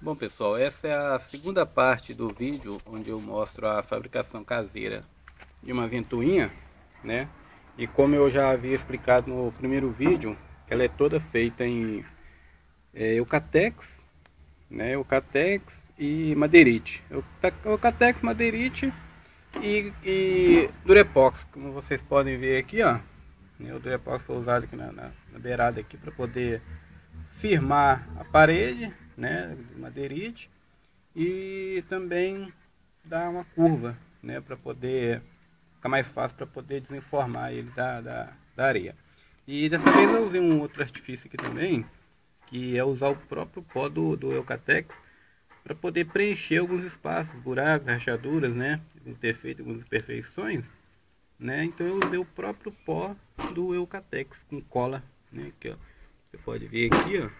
Bom pessoal, essa é a segunda parte do vídeo onde eu mostro a fabricação caseira de uma ventoinha, né? E como eu já havia explicado no primeiro vídeo, ela é toda feita em é, Eucatex, né? Eucatex e madeirite. Eucatex, madeirite e, e Durepox, como vocês podem ver aqui, ó. Né? O Durepox foi usado aqui na, na, na beirada aqui para poder firmar a parede, né, de madeirite, e também dar uma curva, né, para poder ficar mais fácil para poder desenformar ele da, da, da, areia. E dessa vez eu usei um outro artifício aqui também, que é usar o próprio pó do, do Eucatex para poder preencher alguns espaços, buracos, rachaduras, né, ter feito algumas imperfeições, né, então eu usei o próprio pó do Eucatex com cola, né, que ó, você pode ver aqui, ó.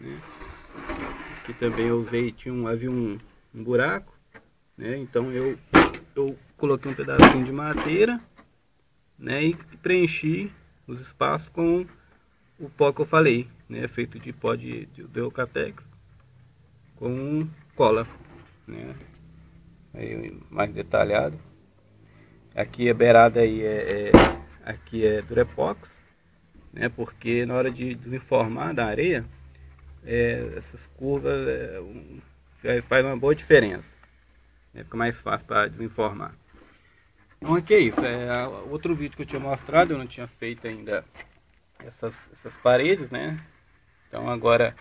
Né? Aqui também eu usei, tinha um, havia um, um buraco, né? Então eu, eu coloquei um pedacinho de madeira, né? E preenchi os espaços com o pó que eu falei, né? Feito de pó de, de, de Eucatex com cola, né? Aí mais detalhado. Aqui a beirada aí é, é aqui é Durepox, né? Porque na hora de desenformar da areia, é, essas curvas é, um, faz uma boa diferença. Né? Fica mais fácil para desenformar. Então aqui é isso. É, outro vídeo que eu tinha mostrado, eu não tinha feito ainda essas, essas paredes, né? Então agora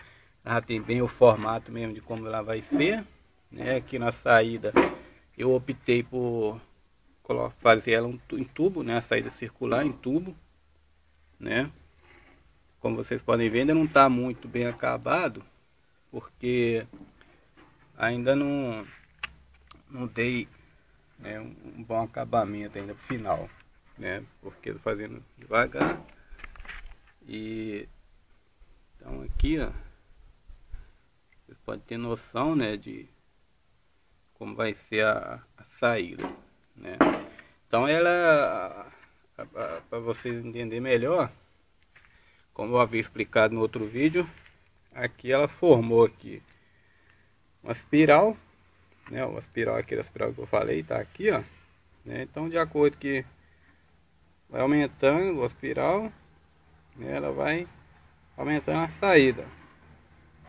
já tem bem o formato mesmo de como ela vai ser. Né? Aqui na saída eu optei por fazer ela em tubo, né? A saída circular em tubo né? Como vocês podem ver, ainda não está muito bem acabado, porque ainda não, não dei né, um bom acabamento ainda final, né? Porque estou fazendo devagar. E então aqui, ó, vocês podem ter noção, né, de como vai ser a, a saída, né? Então ela para vocês entenderem melhor, como eu havia explicado no outro vídeo, aqui ela formou aqui uma espiral, né, uma espiral aqui, a espiral que eu falei, tá aqui, ó, né, então de acordo que vai aumentando a espiral, né, ela vai aumentando a saída,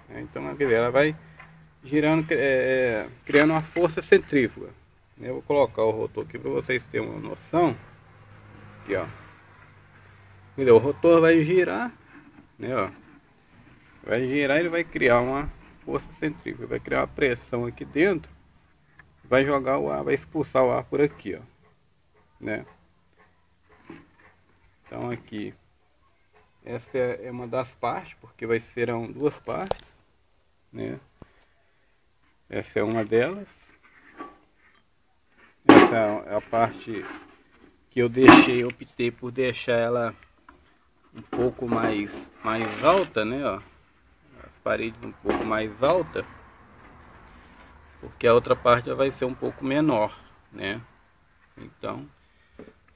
né, então ela vai girando, é, é, criando uma força centrífuga, eu vou colocar o rotor aqui para vocês terem uma noção, aqui, ó. O rotor vai girar, né, ó. Vai girar, ele vai criar uma força centrífuga, vai criar uma pressão aqui dentro, vai jogar o ar, vai expulsar o ar por aqui, ó, né? Então aqui, essa é uma das partes, porque vai serão duas partes, né? Essa é uma delas. Essa é a parte que eu deixei, eu optei por deixar ela um pouco mais, mais alta, né, ó. As paredes um pouco mais alta, porque a outra parte vai ser um pouco menor, né. Então,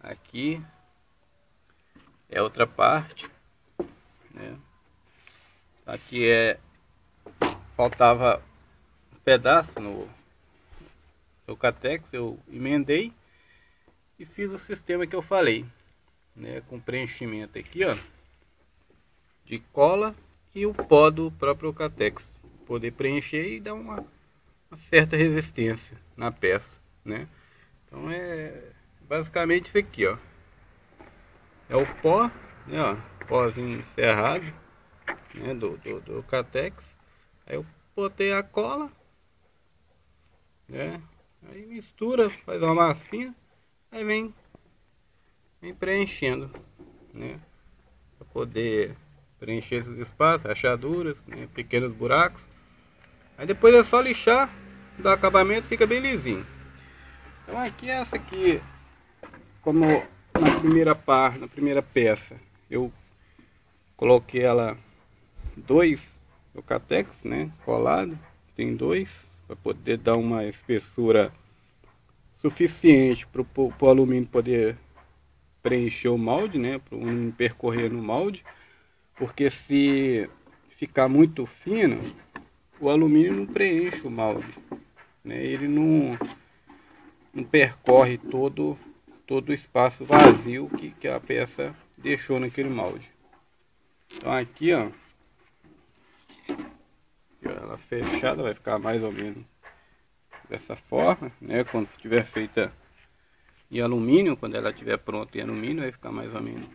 aqui é outra parte, né. Aqui é, faltava um pedaço no, no Catex, eu emendei e fiz o sistema que eu falei, né, com preenchimento aqui, ó, de cola e o pó do próprio Catex, poder preencher e dar uma, uma certa resistência na peça, né? Então é basicamente isso aqui, ó. É o pó, né, ó, pózinho encerrado, né, do, do, do Catex. Aí eu botei a cola, né? Aí mistura, faz uma massinha Aí vem, vem preenchendo, né? Para poder preencher esses espaços, rachaduras, né? pequenos buracos. Aí depois é só lixar, dá acabamento, fica bem lisinho. Então aqui essa aqui, como na primeira par, na primeira peça, eu coloquei ela dois Eucatex, né, colado, tem dois, para poder dar uma espessura suficiente para o alumínio poder preencher o molde, né, para o percorrer no molde, porque se ficar muito fino, o alumínio não preenche o molde, né? Ele não, não percorre todo, todo o espaço vazio que, que a peça deixou naquele molde. Então aqui, ó, ela fechada vai ficar mais ou menos dessa forma, né? Quando tiver feita em alumínio, quando ela estiver pronta em alumínio, vai ficar mais ou menos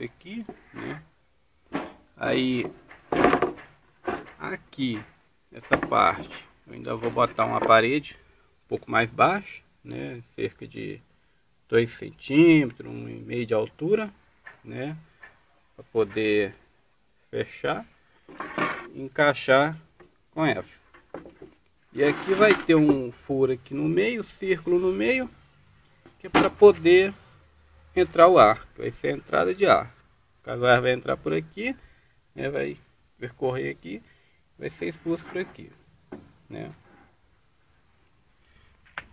aqui, né? Aí aqui essa parte eu ainda vou botar uma parede um pouco mais baixa, né? Cerca de 2 centímetros, um e meio de altura, né? Para poder fechar e encaixar com essa. E aqui vai ter um furo aqui no meio, círculo no meio, que é para poder entrar o ar, que vai ser a entrada de ar. O ar vai entrar por aqui, né, vai percorrer aqui, vai ser expulso por aqui, né?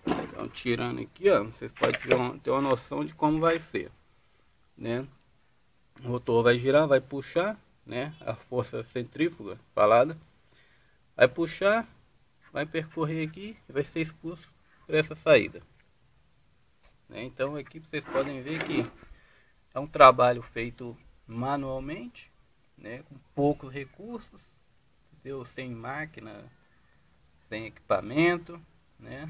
Então, tirando aqui, ó, vocês podem ter uma, ter uma noção de como vai ser, né? O rotor vai girar, vai puxar, né? A força centrífuga falada, vai puxar, vai percorrer aqui vai ser expulso por essa saída. Né? Então aqui vocês podem ver que é um trabalho feito manualmente, né? com poucos recursos, entendeu? sem máquina, sem equipamento, né?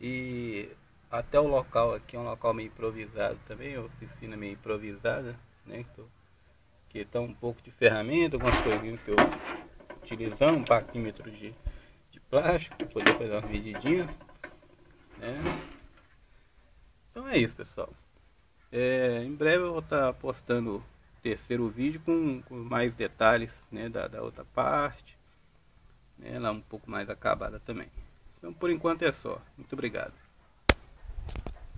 E até o local aqui é um local meio improvisado também, oficina meio improvisada, né? Que está um pouco de ferramenta, algumas coisinhas que eu utilizando, um paquímetro de plástico para poder fazer umas medidinhas. Né? Então é isso, pessoal. É, em breve eu vou estar tá postando o terceiro vídeo com, com mais detalhes né, da, da outra parte. Né, ela um pouco mais acabada também. Então por enquanto é só. Muito obrigado.